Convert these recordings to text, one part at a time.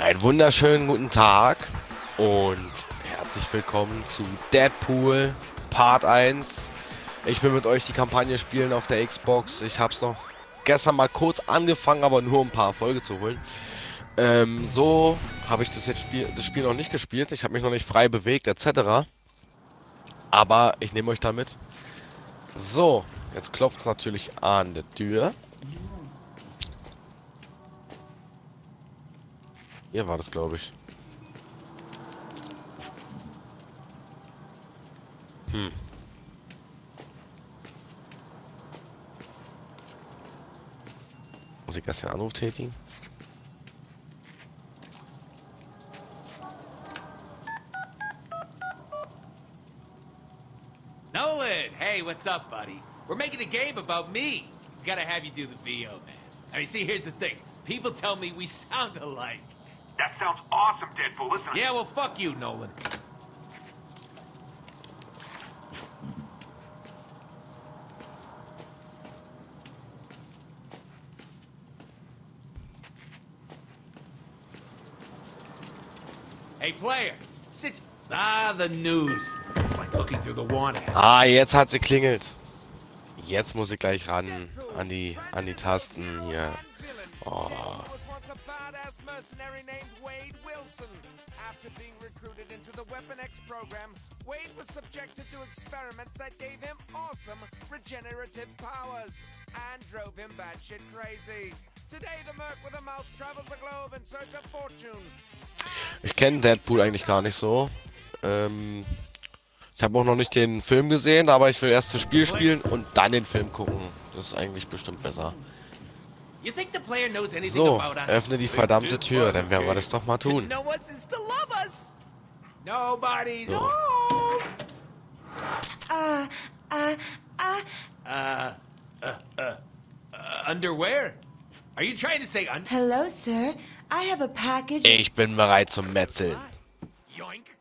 Einen wunderschönen guten Tag und herzlich willkommen zu Deadpool Part 1. Ich will mit euch die Kampagne spielen auf der Xbox. Ich habe es noch gestern mal kurz angefangen, aber nur um ein paar Erfolge zu holen. Ähm, so habe ich das jetzt Spiel, das Spiel noch nicht gespielt. Ich habe mich noch nicht frei bewegt etc. Aber ich nehme euch damit. So, jetzt klopft es natürlich an der Tür. Hier war das, glaube ich. Hm. Muss ich erst den Anruf tätigen? Nolan! Hey, what's up, buddy? We're making a game about me. Gotta have you do the VO, man. I mean, see, here's the thing. People tell me we sound alike. That sounds awesome, Deadpool. Listen. Yeah, well, fuck you, Nolan. Hey, player, sit. Ah, the news. It's like looking through the ads. Ah, jetzt hat sie klingelt. Jetzt muss ich gleich ran an die an die Tasten hier. Oh. Mercenary named Wade Wilson. After being recruited into the Weapon X program, Wade was subjected to experiments that gave him awesome regenerative powers and drove him batshit crazy. Today, the Merc with a mouth travels the globe in search of fortune. Ich kenne Deadpool eigentlich gar nicht so. Ähm, ich habe auch noch nicht den Film gesehen, aber ich will erst das Spiel spielen und dann den Film gucken. Das ist eigentlich bestimmt besser. You think the player knows anything So, öffne die verdammte Tür, dann werden wir das doch mal To tun. So. Uh, uh, uh, Uh, uh, uh, uh, underwear? Are you trying to say un- hello, sir. I have a package. Ich bin bereit zum Metzeln. yoink?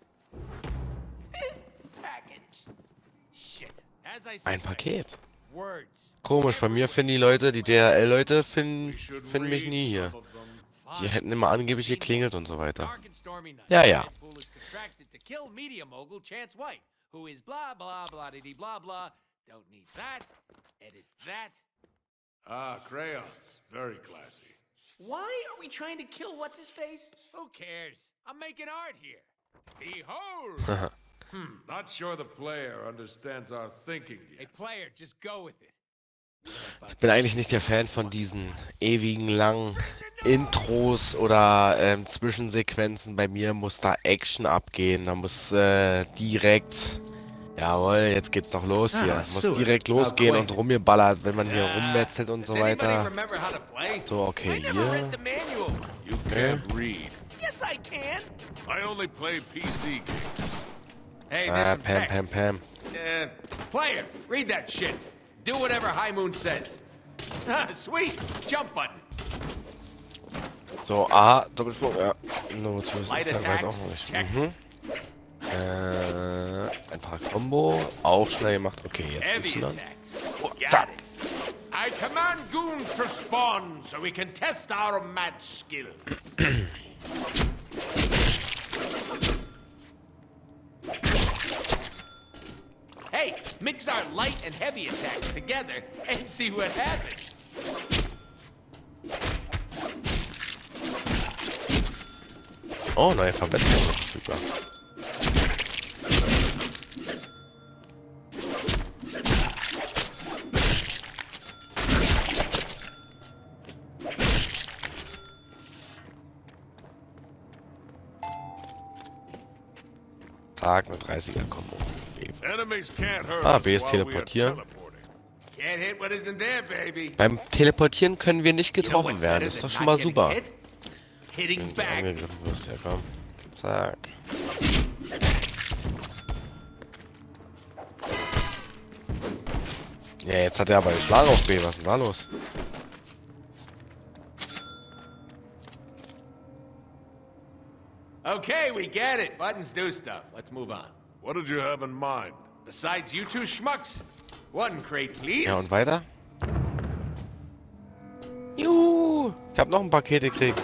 Ein. Paket. Words. Komisch, bei mir finden die Leute, die DHL-Leute finden, finden mich nie hier. Die hätten immer angeblich geklingelt und so weiter. Ja, ja. Deadpool is contracted to kill media mogul Chance White, who is blah blah blah diddy blah blah. Don't need that. Edit that. Ah, crayons. Very classy. Why are we trying to kill what's his face? Who cares? I'm making art here. Behold! Not sure the player understands our thinking hey, yet. player, just go with it. Ich bin eigentlich nicht der Fan von diesen ewigen langen Intros oder ähm, Zwischensequenzen. Bei mir muss da Action abgehen. Da muss äh, direkt. Jawohl, jetzt geht's doch los hier. Ah, Muss so. direkt losgehen und rumgeballert, wenn man hier Ah, rummetzelt und so weiter. So, okay, hier. read the manual. You can't read. Yes, I can. I only play PC games. Hey, there's Ah, some Pam, text. Pam, Pam. Uh, player, read that shit. Do whatever High Moon says. Ah, sweet. Jump button. So, A, Doppelsprung, ja. No, was ist? Weiß attacks, auch nicht. Mhm. Äh, ein paar Combo, auch schnell gemacht. Okay, jetzt Heavy Y. attacks. zack. Got it. I command goons to spawn so we can test our mad skill. hey, mix our light and heavy attacks together and see what happens. Oh, neue Verbesserung. Super. Tag eine 30er Kombo. Ah, B ist teleportieren. Beim Teleportieren können wir nicht getroffen werden. ist doch schon mal super. Wenn du angegriffen wirst, ja komm. Zack. Ja, jetzt hat er aber geschlagen auf B. Was ist denn da los? Okay, we get it. Buttons do stuff. Let's move on. What did you have in mind? Besides you two schmucks. One crate, please. Ja, und weiter? Juhu! Ich habe noch ein Paket gekriegt.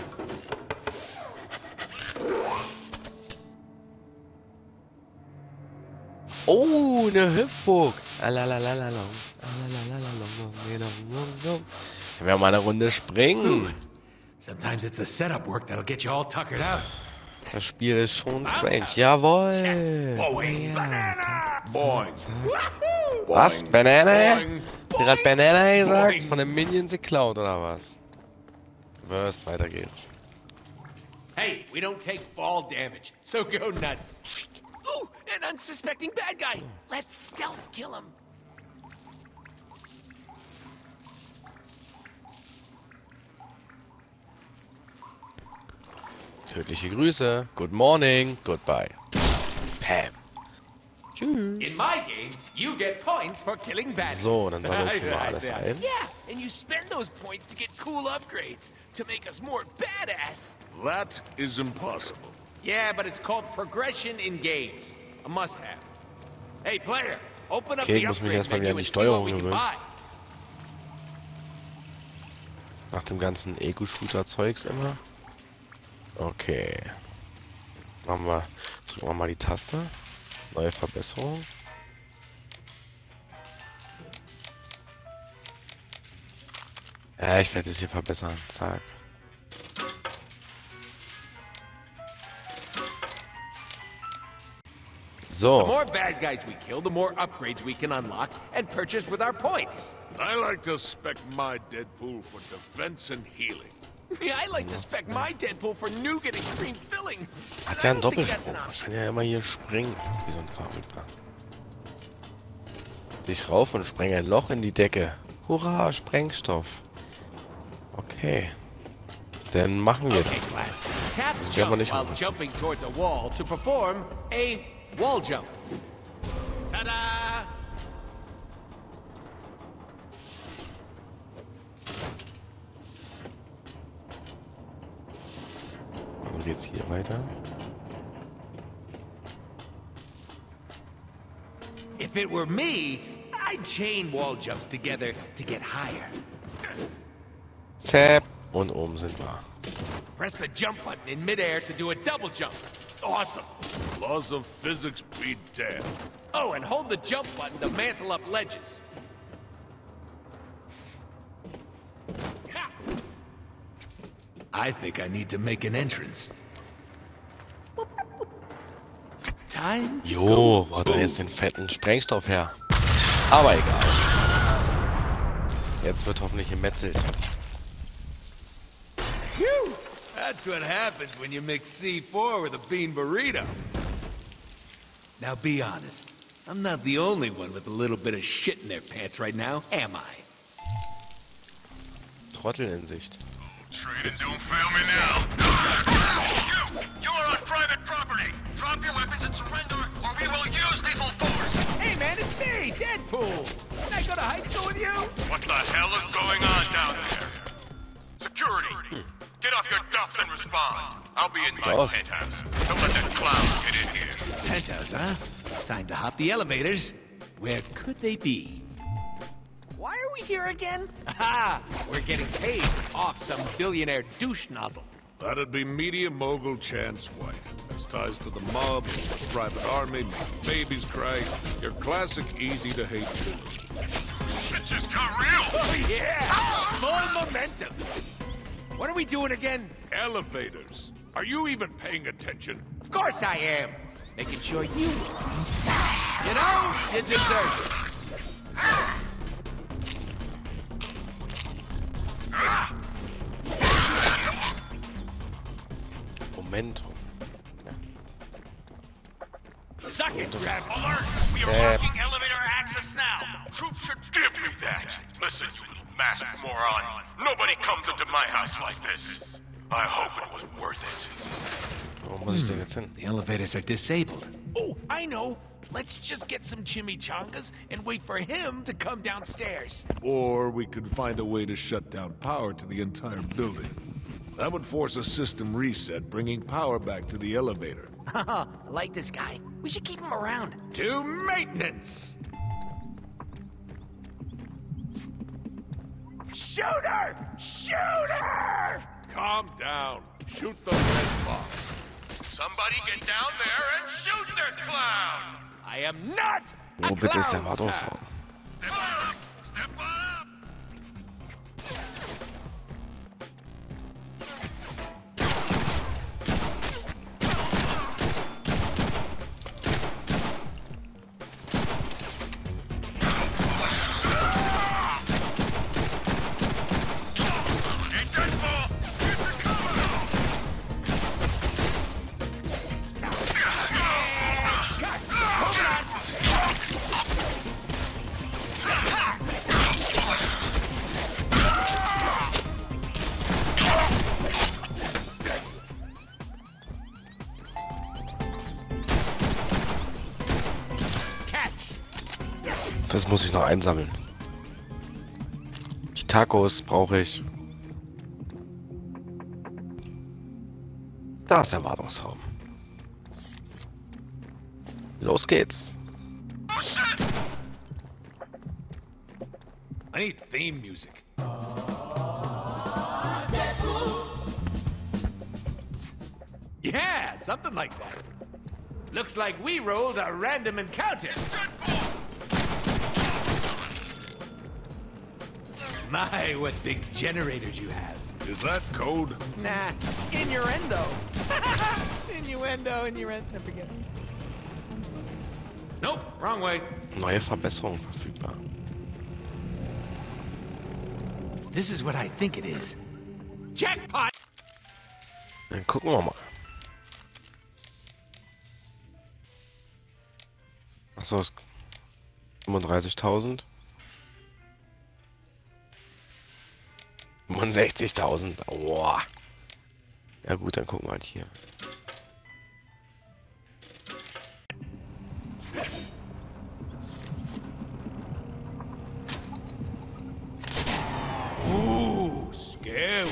Oh, eine Hüpfburg. Wir mal eine Runde springen. Sometimes it's the setup work that'll get you all tuckered out. Das Spiel ist schon strange. Jawohl. Boing, Banana! Boing. Was? Banana? Der hat Banana gesagt? Von den Minions geklaut oder was? Was? Weiter geht's. Hey, we don't take fall damage, so go nuts. Ooh, an unsuspecting bad guy. Let's stealth kill him. Tödliche Grüße. Good morning. Goodbye. Pam. Tschüss. In my game, you get points for killing bad So, guys. dann sammeln wir mal alles ein. Yeah, and you spend those points to get cool upgrades to make us more badass. That is impossible. Yeah, but it's called progression in games. A must-have. Hey, player, open up Okay, ich the muss mich upgrade erstmal wieder menu and see what we Steuerung can buy. Nach dem ganzen Ego-Shooter-Zeugs immer. Okay. Machen wir. Drücken wir mal die Taste. Neue Verbesserung. Ja, ich werde es hier verbessern. Zack. The So. more bad guys we kill, the more upgrades we can unlock and purchase with our points. I like to spec my Deadpool for defense and healing. I like to spec my Deadpool for nougat and cream filling. Hat ja einen Doppelsprung. Ich kann ja immer hier springen. Wie so ein Verrückter. Dich rauf und spreng ein Loch in die Decke. Hurra, Sprengstoff. Okay. Dann machen wir Okay, das. class. Tap Das werden wir jump nicht while machen. jumping towards a wall to perform a wall jump. Ta-da! Und geht's hier weiter. If it were me, I'd chain wall jumps together to get higher. Zap. Und oben sind wir. Press the jump button in midair to do a double jump. Awesome. Laws of physics be damned. Oh, and hold the jump button to mantle up ledges. I think I need to make an entrance. Time to Jo, go wo hat er boom. jetzt den fetten Sprengstoff her? Aber egal. Jetzt wird hoffentlich gemetzelt. Phew! That's what happens when you mix C4 with a bean burrito. Now be honest. I'm not the only one with a little bit of shit in their pants right now, am I? Trottel in Sicht. Trade and don't fail me now. You! You are on private property. Drop your weapons and surrender, or we will use lethal force. Hey man, it's me, Deadpool! Did I go to high school with you? What the hell is going on down there? Security! Get off your duffs and respond. I'll be in my penthouse. Don't let that clown get in here. Penthouse, huh? Time to hop the elevators. Where could they be? Why are we here again? Aha! We're getting paid off some billionaire douche nozzle. That'd be media mogul Chance White. Has ties to the mob, private army, babies cry. Your classic easy-to-hate villain. Shit just got real. Oh yeah! Full momentum! What are we doing again? Elevators. Are you even paying attention? Of course I am! Making sure you... You know, you deserve it. Momentum. Suck it, Grab. Alert! We are Yeah. blocking elevator access now. Troops should give me that. Listen, you little masked moron. Nobody comes into my house like this. I hope it was worth it. Wo muss ich denn? The elevators are disabled. Oh, I know. Let's just get some chimichangas and wait for him to come downstairs. Or we could find a way to shut down power to the entire building. That would force a system reset, bringing power back to the elevator. I like this guy. We should keep him around. To maintenance! Shooter! Shooter! Calm down. Shoot the red box. Somebody get down there and shoot the clown! I am not a clown, sir! Step up! Step up! Das muss ich noch einsammeln. Die Tacos brauche ich. Da ist der Wartungsraum. Los geht's. I need theme music. Yeah, something like that. Looks like we rolled a random encounter. My, what big generators you have. Is that code? Nah, innuendo. innuendo, innuendo, forget it. Nope, wrong way. Neue Verbesserungen verfügbar. This is what I think it is. Jackpot! Dann gucken wir mal. Achso, es 35.000. 65.000. Boah. Ja gut, dann gucken wir halt hier. Ooh, scary.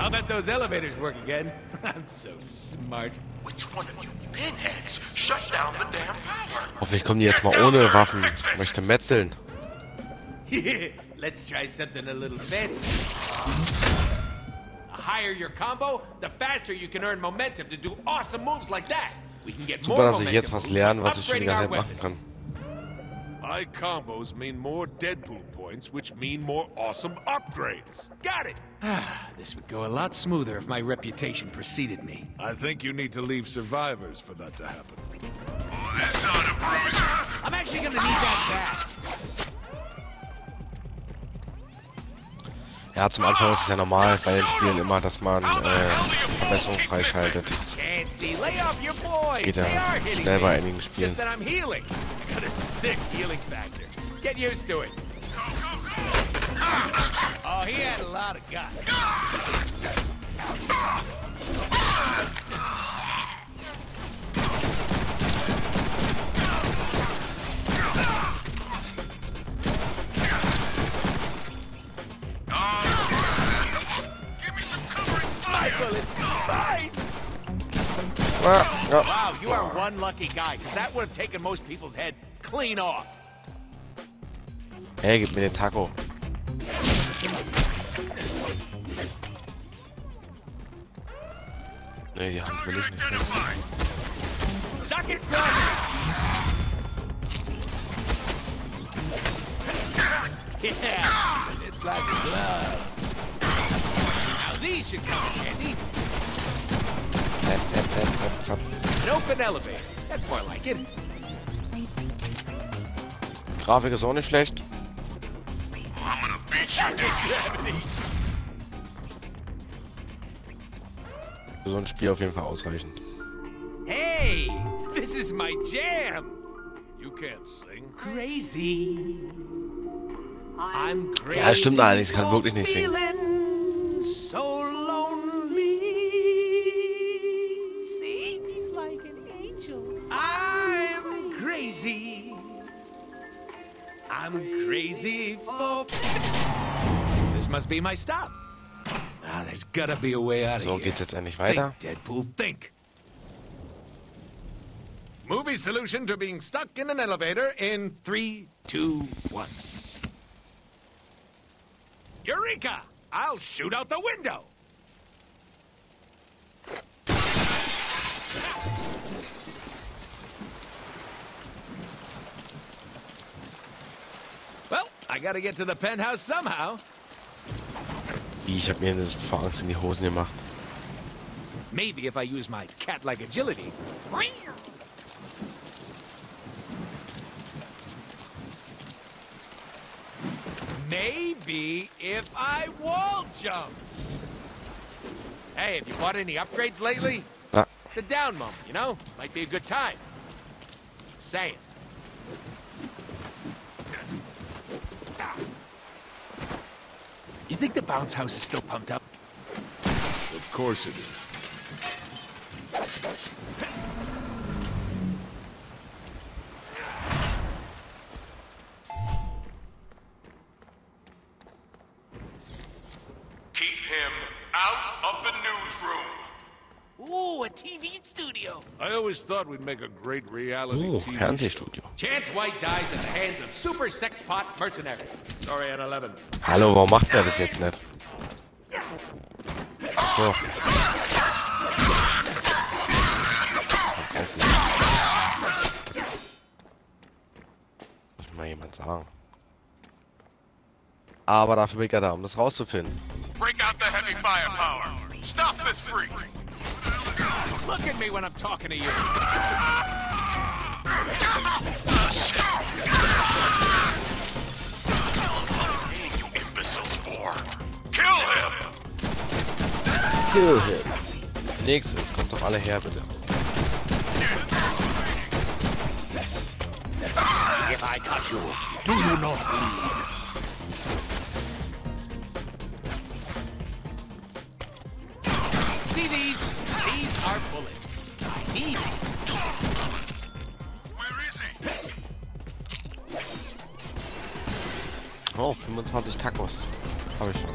I'll bet those elevators work again. I'm so smart. Which one of you pinheads shut down the damn power? Hoffentlich kommen die jetzt mal ohne Waffen. Ich möchte metzeln. Let's try something a little fancy. The higher your combo, the faster you can earn momentum to do awesome moves like that. We can get Super, more dass ich momentum jetzt was boost lerne, by was ich schon die upgrading our machen kann. weapons. High combos mean more Deadpool points, which mean more awesome upgrades. Got it. Ah, this would go a lot smoother if my reputation preceded me. I think you need to leave survivors for that to happen. Oh, that's not a bruiser! I'm actually gonna need that Ja, zum Anfang ist es ja normal bei den Spielen immer, dass man äh, Verbesserungen freischaltet. boys. Geht ja schnell bei einigen Spielen. Oh, he had a lot of guts. Bullets, mine. Ja. Wow, you are one lucky guy, 'cause that would have taken most people's head clean off. Hey, give me den Taco. Nee, die Hand will ich nicht. Suck it! Yeah, it's like a glove. Now these should come in handy. Zap, zap, zap, zap, zap. An open elevator. That's more like it. Grafik ist auch nicht schlecht. Für so ein Spiel auf jeden Fall ausreichend. Hey, this is my jam. You can't sing. Crazy. I'm crazy. Ja, stimmt allerdings, ich kann wirklich nicht singen. Feeling So lonely. See, he's like an angel. I'm crazy. I'm crazy for. This must be my stop. Ah, there's gotta be a way out of So here. geht's jetzt endlich weiter. Think, Deadpool, think. Movie solution to being stuck in an elevator in Three, two, one. Eureka! I'll shoot out the window. Well, I gotta get to the penthouse somehow. Ich mir in die Hosen gemacht. Maybe if I use my cat-like agility. Maybe if I wall jump. Hey, have you bought any upgrades lately? Ah, It's a down moment, you know? Might be a good time. Say it. You think the bounce house is still pumped up? Of course it is. Always thought we'd make a great reality oh, TV. Fernsehstudio. Chance White dies at the hands of super sex pot mercenaries. Story at 11. Hallo, warum macht er das jetzt nicht? So. Muss mal jemand sagen. Aber dafür bin ich ja da, um das rauszufinden. Break out the heavy firepower. Stop this freak. Look at me when I'm talking to you. You imbecile for. Kill him. Kill him. Nächstes, kommt doch alle her, bitte. If I touch you, do you not 20 tacos. Habe ich schon.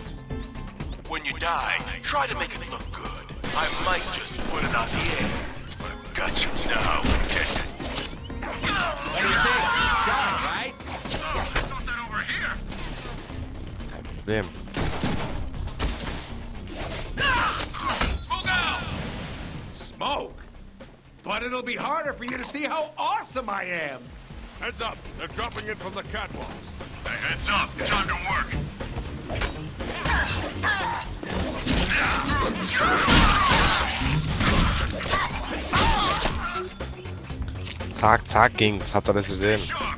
When you die, try to make it look good. I might just put it on the air. I've got you now, Kent. What do. Kein Problem. Smoke out! Smoke? But it'll be harder for you to see how awesome I am. Heads up, they're dropping in from the catwalks. Hey, heads up, time to Zack, zack ging's. Habt ihr das gesehen? Sharp,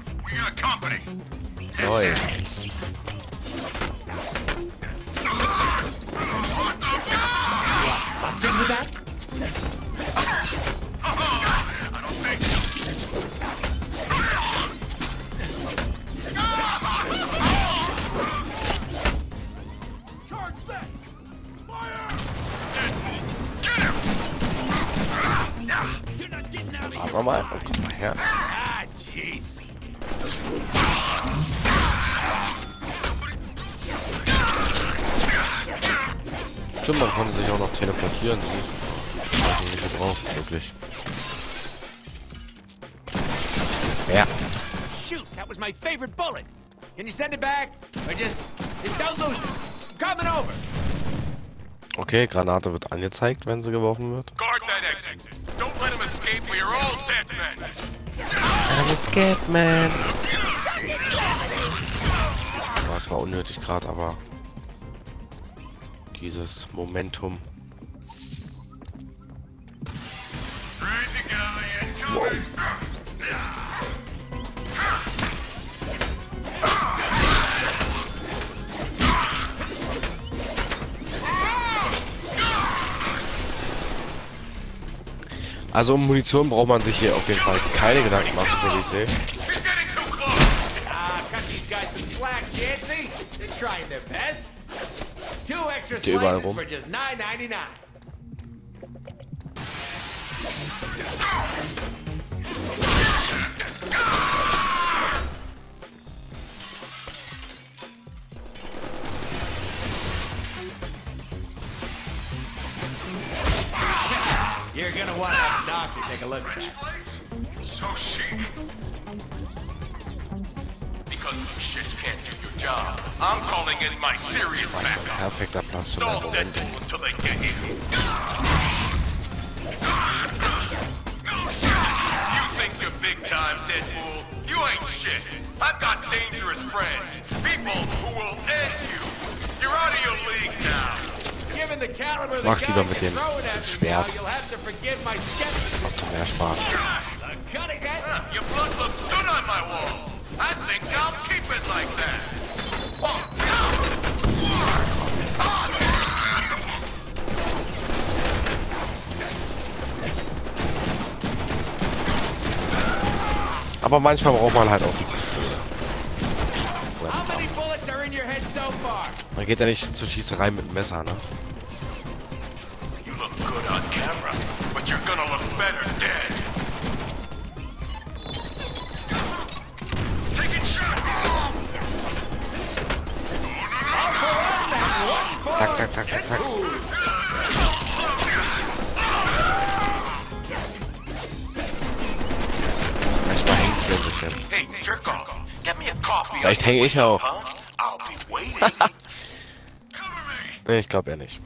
Okay, Granate wird angezeigt, wenn sie geworfen wird. Guard that exit. Don't let him escape or you're all dead men. I'm man. Das war unnötig gerade, aber dieses Momentum. Ready Also um Munition braucht man sich hier auf jeden Fall keine Gedanken machen, wie ich sehe. He's getting too You're gonna want to have a doctor take a look at that. So chic. Because you shits can't do your job, I'm calling in my serious backup. Perfekter Platz für Stall meinen Moment. Deadpool until they get here. You think you're big time, Deadpool. You ain't shit. I've got dangerous friends. People who will end you. You're out of your league now. Guy lieber mit dem me now, Schwert. Macht mehr Spaß. Aber manchmal braucht man halt auch die far? Man geht ja nicht zur Schießerei mit dem Messer, ne? Vielleicht hänge ich auch. Nee, ich glaube eher nicht.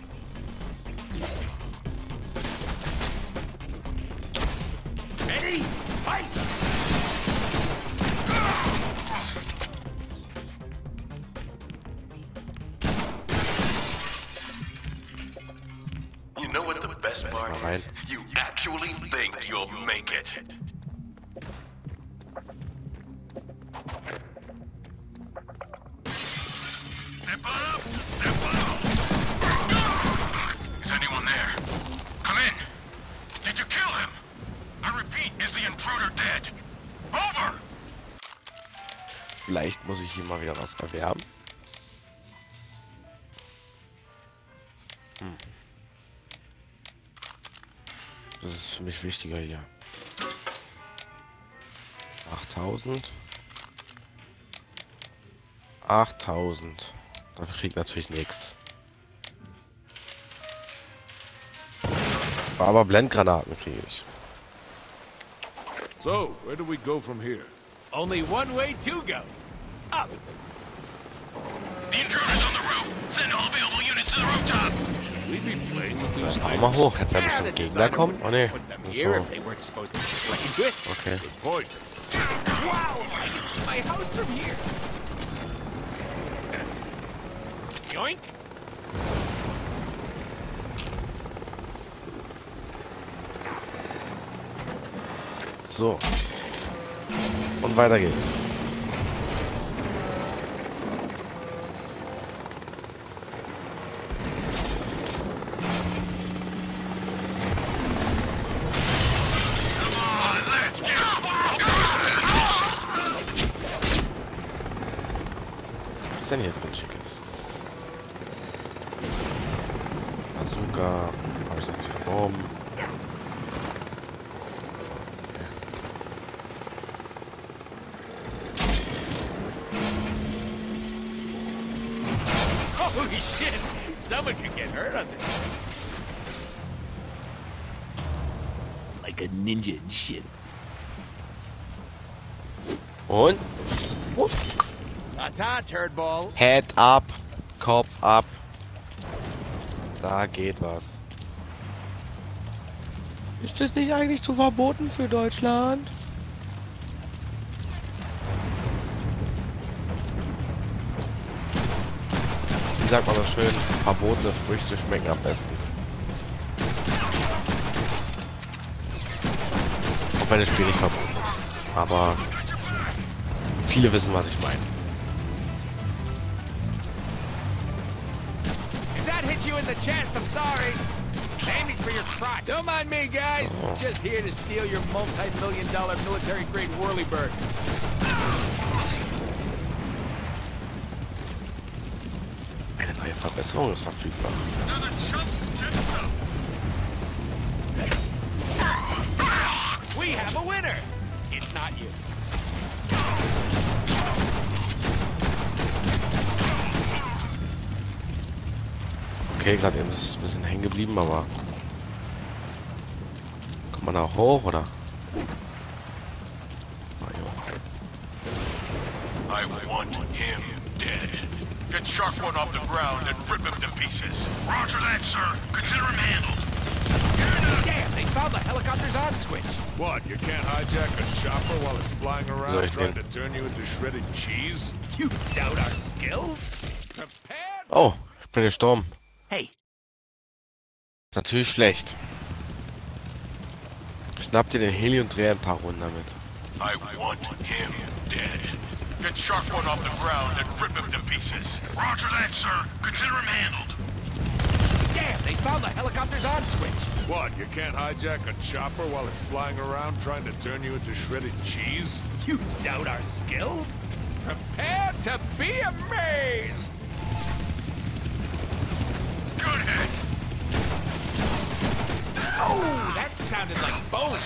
Vielleicht muss ich hier mal wieder was erwerben. Hm. Das ist für mich wichtiger hier. 8000. 8000. Dafür kriegt natürlich nichts. Aber Blendgranaten kriege ich. So, where do we go from here? Only one way to go. Up. The intruder's on the roof! Send all available units to the rooftop! We be playing with these Auch mal hoch. Jetzt werden Yeah, bestimmt the Gegner designer kommen. Oh ne. Put them Ach so. they weren't supposed to be playing. Okay. Point. Wow, I can see my house from here. Yoink. So. Und weiter geht's. Shit. Und? Ball. Head up, Kopf ab. Da geht was. Ist das nicht eigentlich zu verboten für Deutschland? Wie sagt man so schön? Verbotene Früchte schmecken am besten. Wenn das Spiel nicht verboten ist. Aber viele wissen, was ich meine. Don't mind me, guys. Oh. Just here to steal your multi-million dollar military-grade whirlybird. Eine neue Verbesserung ist verfügbar. We have a winner. It's not you. Okay, gerade eben ist es ein bisschen hängen geblieben, aber... Kommt man da auch hoch, oder? Ah, jo. I want him dead. Get Shark One off the ground and rip him to pieces. Roger that, sir. Consider him handled. What, you can't hijack a chopper while it's flying Soll around ich trying den- to turn you into shredded cheese? You doubt our skills? Prepared? Oh, ich bin gestorben. Hey, Ist natürlich schlecht. Schnapp dir den Heli und dreh ein paar Runden damit. I want him dead. Get Shark One off the ground and rip him to pieces. Roger that, sir. Consider him handled. Damn, they found the helicopter's on switch. What, you can't hijack a chopper while it's flying around trying to turn you into shredded cheese? You doubt our skills? Prepare to be amazed! Good hit. Oh, that sounded like bone.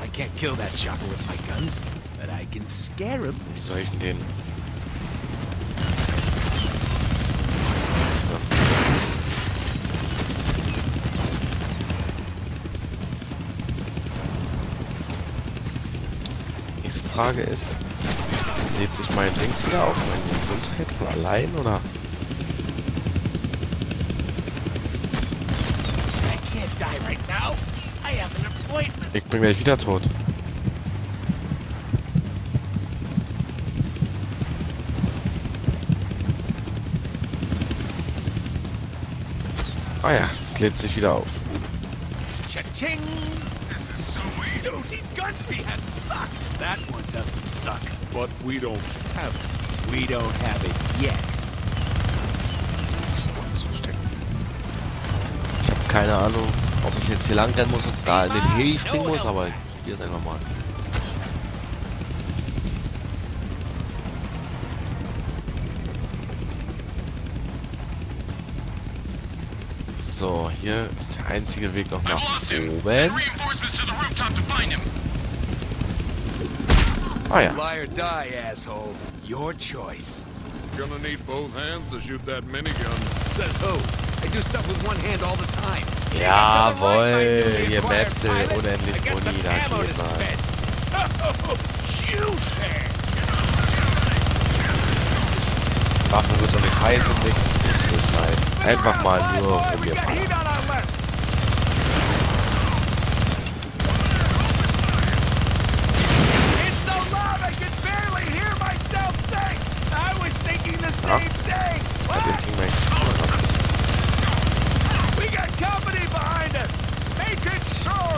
I can't kill that chopper with my guns, but I can scare him. Wie soll ich denn den? Frage ist, lädt sich mein Ding wieder auf meine Gesundheit von allein oder? Ich bin gleich wieder tot. Ah ja, es lädt sich wieder auf. Dude, these guns we had sucked. That doesn't suck. But we don't have it. We don't have it yet. Ich habe keine Ahnung, ob ich jetzt hier lang rennen muss und da in den Heli springen muss, aber ich probiere es einfach mal. So, hier ist der einzige Weg noch nach oben. Ah ja, Lie or die, asshole. Your choice. Gonna need both hands to shoot that minigun. Says who? I do stuff with one hand all the time. Jawohl, ihr Metzel, unendlich I got Boni, some da ammo to geht mal. spend. So juicy. Waffen wird doch nicht heiß und nichts. Nicht so. Einfach mal nur Boy, um we mir got heat on our left. It's so loud I can barely hear myself think. I was thinking the Ja. same thing. Bei dem What? kriegen wir echt We got company behind us. Make it so. Woo! We could do this all day. Jawohl! Get Shark 2 airborne now! Shark 1 is compromised. Shark 2, blow it out of the sky. Yes, sir. Got a bad feeling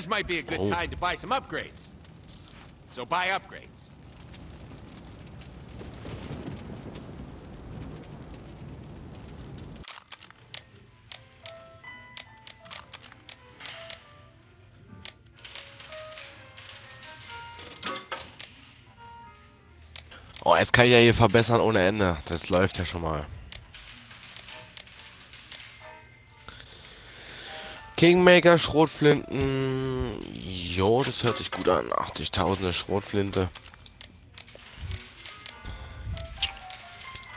This might be a good Oh. time to buy some upgrades. So buy upgrades. Oh, jetzt kann ich ja hier verbessern ohne Ende. Das läuft ja schon mal. Kingmaker, Schrotflinten. Jo, das hört sich gut an. 80.000 Schrotflinte.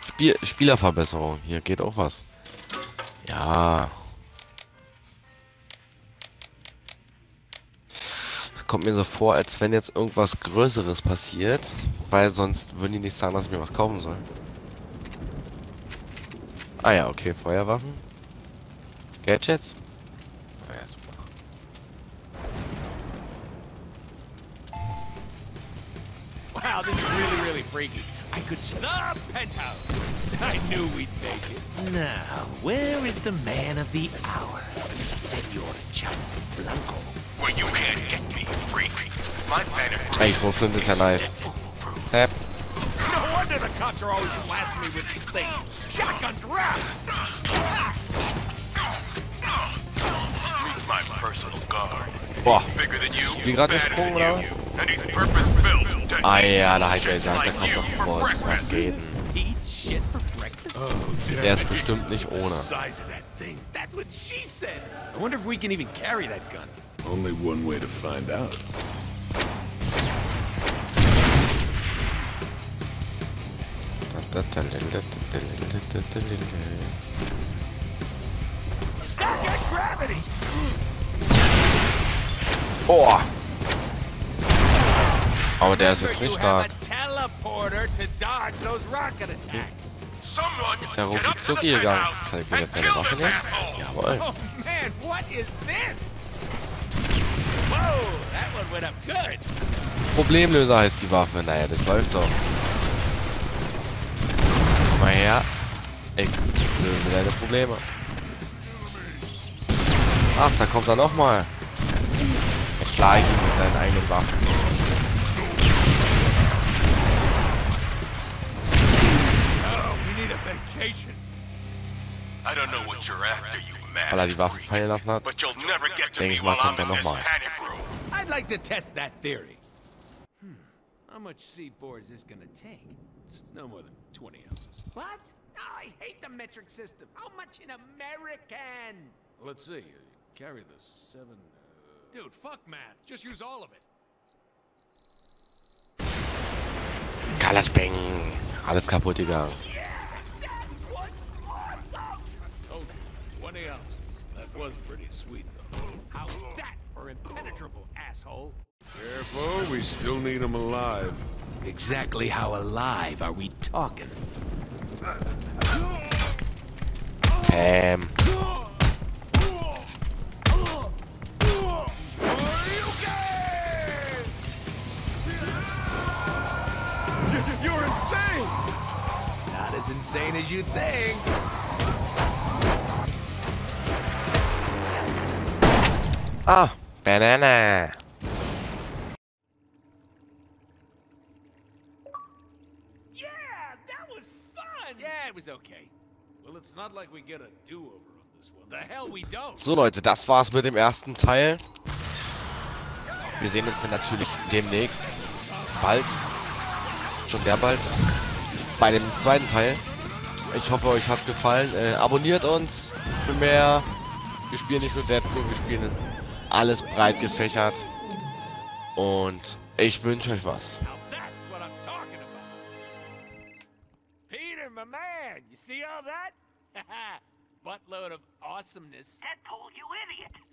Spiel Spielerverbesserung. Hier geht auch was. Ja. Kommt mir so vor, als wenn jetzt irgendwas Größeres passiert. Weil sonst würden die nicht sagen, dass ich mir was kaufen soll. Ah ja, okay. Feuerwaffen. Gadgets. Really, really freaky. I could stop penthouse. I knew we'd make it. Now, where is the man of the hour? Senor Chance Blanco. Well, you can't get me, freak. My panic Ey, Schrotflinte ist ja nice. Hä? No wonder the cops are always blasting me with these things. Shotguns rap! personal guard. you, Wie gerade gesprungen oder was? Ah ja, da hat er gesagt, da kommt noch vor Raketen. Der ist bestimmt nicht ohne. That's what she said. I wonder if we can even carry that gun. Only one way to find out. Second gravity! Oh! Aber der ist jetzt nicht stark. a teleporter to dodge those rocket attacks. Someone Der up ruckzuck to the gegangen. Zeigt mir jetzt kill Waffe nicht? Jawohl. Oh. Problemlöser heißt die Waffe. Naja, das läuft doch. Komm mal her. Ich löse deine Probleme. Ach, da kommt er nochmal. Schleichen mit deinen eigenen Waffen. Weil er die Waffen fallen But you'll never get to me while er I'd like to test that theory. Hmm. How much C4 is this gonna take? It's no more than 20 ounces. What? Oh, I hate the metric system. How much in American? Let's see. Carry the seven Dude, fuck math. Just use all of it. Kalaspeng. Alles kaputt gegangen. That was awesome! told you, 20 ounces. That was pretty sweet, though. How's that for impenetrable, asshole? Careful, we still need him alive. Exactly how alive are we talking? Ähm. As insane as you think. Ah, Banana. Yeah, that was fun! Yeah, it was okay. Well, it's not like we get a do-over on this one. The hell we don't. So Leute, das war's mit dem ersten Teil. Wir sehen uns dann natürlich demnächst, bald, schon sehr bald, bei dem zweiten Teil. Ich hoffe, euch hat's gefallen. Äh, abonniert uns für mehr. Wir spielen nicht nur Deadpool, wir spielen alles breit gefächert. Und ich wünsche euch was. Now that's what I'm talking about. Peter, my man, you see all that? Buttload of awesomeness. Deadpool, you idiot!